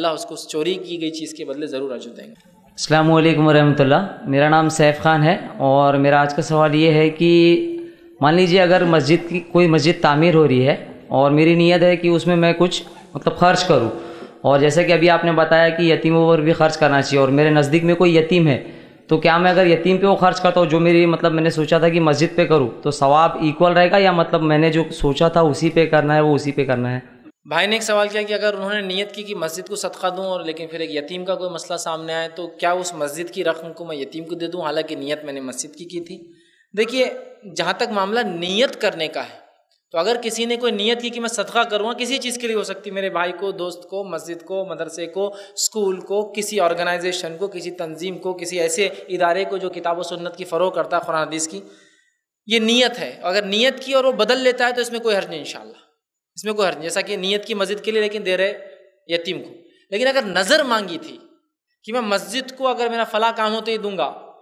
اللہ اس کو اس چوری کی گئی چیز کے بدلے ضرور اجر دیں گے۔ السلام علیکم ورحمۃ اللہ۔ میرا نام سیف خان ہے اور میرا آج کا سوال یہ ہے کہ مان لیجیے اگر مسجد کی کوئی مسجد تعمیر ہو رہی ہے اور میری نیت ہے کہ اس میں میں کچھ مطلب خرچ کروں اور جیسے کہ ابھی آپ نے بتایا کہ یتیموں پر بھی خرچ کرنا چاہیے اور میرے نزدیک میں کوئی یتیم ہے، تو کیا میں اگر یتیم پہ وہ خرچ کرتا ہوں جو میری مطلب میں نے سوچا تھا کہ مسجد پہ کروں، تو ثواب ایکول رہے گا یا مطلب میں نے جو سوچا تھا اسی پہ کرنا ہے، وہ اسی پہ کرنا ہے؟ بھائی نے ایک سوال کیا کہ اگر انہوں نے نیت کی کہ مسجد کو صدقہ دوں اور لیکن پھر ایک یتیم کا کوئی مسئلہ سامنے آئے تو کیا اس مسجد کی رقم کو میں یتیم کو دے دوں؟ حالانکہ نیت میں نے مسجد کی کی تھی۔ دیکھیے، جہاں تک معاملہ نیت کرنے کا ہے، تو اگر کسی نے کوئی نیت کی کہ میں صدقہ کروں گا کسی چیز کے لیے ہو سکتی، میرے بھائی کو، دوست کو، مسجد کو، مدرسے کو، اسکول کو، کسی آرگنائزیشن کو، کسی تنظیم کو، کسی ایسے ادارے کو جو کتاب و سنت کی فروغ کرتا ہے، قرآن حدیث کی، یہ نیت ہے۔ اگر نیت کی اور وہ بدل لیتا ہے تو اس میں کوئی حرج نہیں، انشاءاللہ۔ اس میں کوئی حرج نہیں، جیسا کہ نیت کی مسجد کے لیے لیکن دے رہے یتیم کو۔ لیکن اگر نظر مانگی تھی کہ میں مسجد کو اگر میرا فلاں کام ہو تو یہ دوں گا،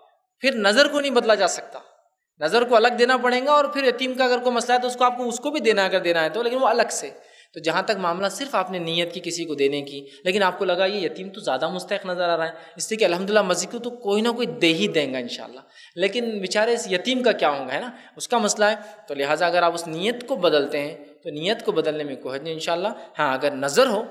پھر نظر کو نہیں بدلا جا سکتا۔ نظر کو الگ دینا پڑے گا اور پھر یتیم کا اگر کوئی مسئلہ ہے تو اس کو آپ کو اس کو بھی دینا اگر دینا ہے تو، لیکن وہ الگ سے۔ تو جہاں تک معاملہ صرف آپ نے نیت کی کسی کو دینے کی، لیکن آپ کو لگا یہ یتیم تو زیادہ مستحق نظر آ رہا ہے۔ اس لیے کہ الحمد للہ مسجد کو تو کوئی نہ کوئی دے ہی دیں گا ان شاء اللہ لیکن بیچارے اس یتیم کا کیا ہوگا ہے نا؟ اس کا مسئلہ ہے۔ تو لہٰذا اگر آپ اس نیت کو بدلتے ہیں، تو نیت کو بدلنے میں کوئی حج نہیں ان شاء اللہ ہاں اگر نظر ہو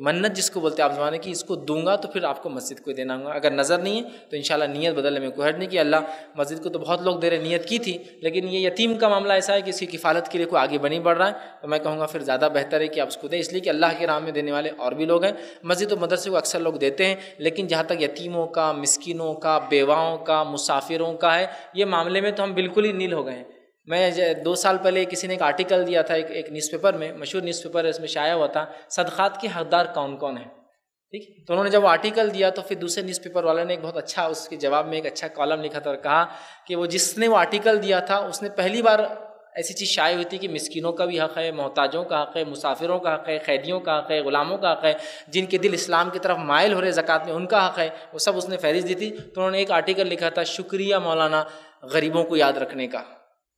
منت جس کو بولتے ہیں، آپ زمانے کی، اس کو دوں گا تو پھر آپ کو مسجد کو دینا ہوگا۔ اگر نظر نہیں ہے تو انشاءاللہ نیت بدلنے میں کوئی حرج نہیں کہ اللہ مسجد کو تو بہت لوگ دے رہے نیت کی تھی، لیکن یہ یتیم کا معاملہ ایسا ہے کہ اس کی کفالت کے لیے کوئی آگے بنی بڑھ رہا ہے۔ تو میں کہوں گا پھر زیادہ بہتر ہے کہ آپ اس کو دیں۔ اس لیے کہ اللہ کے راہ میں دینے والے اور بھی لوگ ہیں۔ مسجد و مدرسے کو اکثر لوگ دیتے ہیں، لیکن جہاں تک یتیموں کا، مسکینوں کا، بیواؤں کا، مسافروں کا ہے، یہ معاملے میں تو ہم بالکل ہی نیل ہو گئے ہیں۔ میں دو سال پہلے کسی نے ایک آرٹیکل دیا تھا، ایک ایک نیوز پیپر میں، مشہور نیوز پیپر ہے، اس میں شائع ہوا تھا، صدقات کے حقدار کون کون ہیں ٹھیک؟ تو انہوں نے جب وہ آرٹیکل دیا تو پھر دوسرے نیوز پیپر والے نے ایک بہت اچھا اس کے جواب میں ایک اچھا کالم لکھا تھا اور کہا کہ وہ جس نے وہ آرٹیکل دیا تھا، اس نے پہلی بار ایسی چیز شائع ہوئی تھی کہ مسکینوں کا بھی حق ہے، محتاجوں کا حق ہے، مسافروں کا حق ہے، قیدیوں کا حق ہے، غلاموں کا حق ہے، جن کے دل اسلام کی طرف مائل ہو رہے زکوٰۃ میں ان کا حق ہے، وہ سب اس نے فہرست دی تھی۔ تو انہوں نے ایک آرٹیکل لکھا تھا، شکریہ مولانا غریبوں کو یاد رکھنے کا۔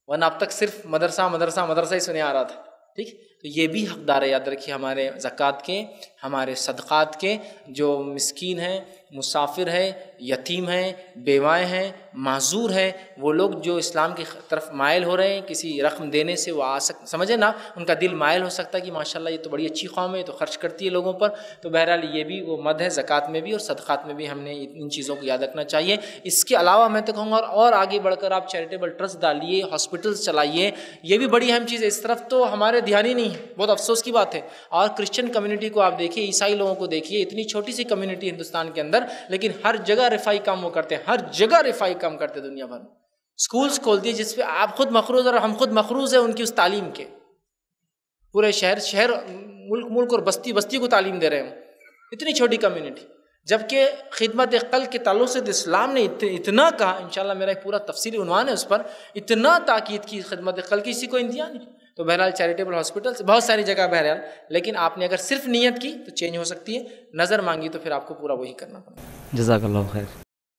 ورنہ اب تک صرف مدرسہ مدرسہ مدرسہ ہی سنے آ رہا تھا۔ ٹھیک؟ تو یہ بھی حقدار یاد رکھیے ہمارے زکوٰۃ کے، ہمارے صدقات کے، جو مسکین ہیں، مسافر ہے یتیم ہیں، بیوائیں ہیں، معذور ہیں، وہ لوگ جو اسلام کی طرف مائل ہو رہے ہیں، کسی رقم دینے سے وہ آ سک سمجھے نا، ان کا دل مائل ہو سکتا ہے کہ ماشاء اللہ یہ تو بڑی اچھی قوم ہے تو خرچ کرتی ہے لوگوں پر، تو بہرحال یہ بھی وہ مد ہے، زکوٰۃ میں بھی اور صدقات میں بھی ہم نے ان چیزوں کو یاد رکھنا چاہیے۔ اس کے علاوہ میں تو کہوں گا اور آگے بڑھ کر آپ چیریٹیبل ٹرسٹ ڈالیے ہاسپٹلس چلائیے، یہ بھی بڑی اہم چیز ہے۔ اس طرف تو ہمارے دھیان ہی نہیں بہت افسوس کی بات ہے۔ اور کرسچن کمیونٹی کو آپ دیکھیے، عیسائی لوگوں کو دیکھیے، اتنی چھوٹی سی کمیونٹی ہندوستان کے اندر، لیکن ہر جگہ رفائی کام وہ کرتے ہیں، ہر جگہ رفائی کام کرتے ہیں دنیا بھر میں۔ اسکولس کھولتی ہے جس پہ آپ خود مخروض اور ہم خود مخروض ہیں ان کی اس تعلیم کے۔ پورے شہر شہر، ملک ملک اور بستی بستی کو تعلیم دے رہے ہیں۔ اتنی چھوٹی کمیونٹی جبکہ خدمت قل کے تعلق سے اسلام نے اتنا کہا، انشاءاللہ میرا ایک پورا تفصیلی عنوان ہے اس پر، اتنا تاکید کی خدمت قل کی، اسی کو انتہا نہیں تو بہرحال چیریٹیبل ہاسپٹلس بہت ساری جگہ بہرحال، لیکن آپ نے اگر صرف نیت کی تو چینج ہو سکتی ہے، نظر مانگی تو پھر آپ کو پورا وہی کرنا پڑے جزاک اللہ خیر۔